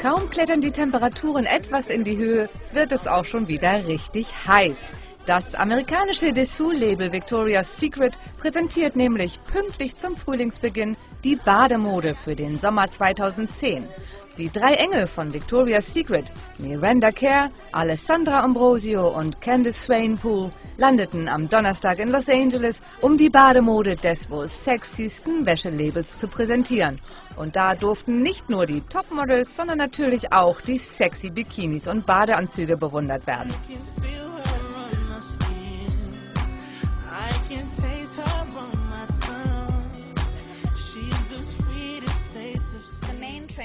Kaum klettern die Temperaturen etwas in die Höhe, wird es auch schon wieder richtig heiß. Das amerikanische Dessous-Label Victoria's Secret präsentiert nämlich pünktlich zum Frühlingsbeginn die Bademode für den Sommer 2010. Die drei Engel von Victoria's Secret, Miranda Kerr, Alessandra Ambrosio und Candice Swainpool, landeten am Donnerstag in Los Angeles, um die Bademode des wohl sexiesten Wäschelabels zu präsentieren. Und da durften nicht nur die Topmodels, sondern natürlich auch die sexy Bikinis und Badeanzüge bewundert werden.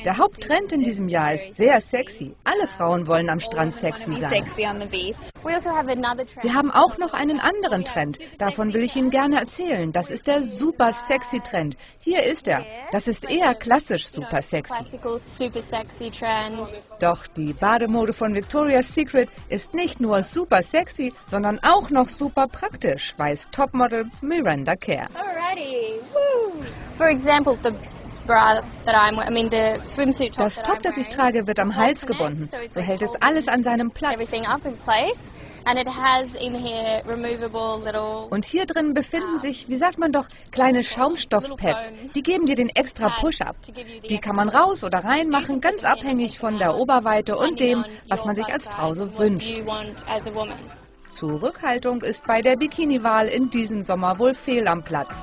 Der Haupttrend in diesem Jahr ist sehr sexy. Alle Frauen wollen am Strand sexy sein. Also Wir haben auch noch einen anderen Trend. Davon will ich Ihnen gerne erzählen. Das ist der super sexy Trend. Hier ist er. Das ist eher klassisch super sexy. Doch die Bademode von Victoria's Secret ist nicht nur super sexy, sondern auch noch super praktisch, weiß Topmodel Miranda Kerr. Alrighty. Woo. For example, the das Top, das ich trage, wird am Hals gebunden. So hält es alles an seinem Platz. Und hier drin befinden sich, wie sagt man doch, kleine Schaumstoffpads. Die geben dir den extra Push-up. Die kann man raus oder rein machen, ganz abhängig von der Oberweite und dem, was man sich als Frau so wünscht. Zurückhaltung ist bei der Bikini-Wahl in diesem Sommer wohl fehl am Platz.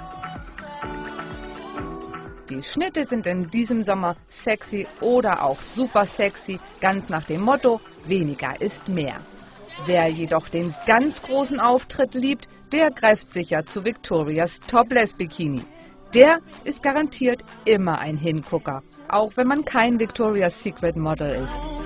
Die Schnitte sind in diesem Sommer sexy oder auch super sexy, ganz nach dem Motto, weniger ist mehr. Wer jedoch den ganz großen Auftritt liebt, der greift sicher zu Victorias Topless Bikini. Der ist garantiert immer ein Hingucker, auch wenn man kein Victoria's Secret Model ist.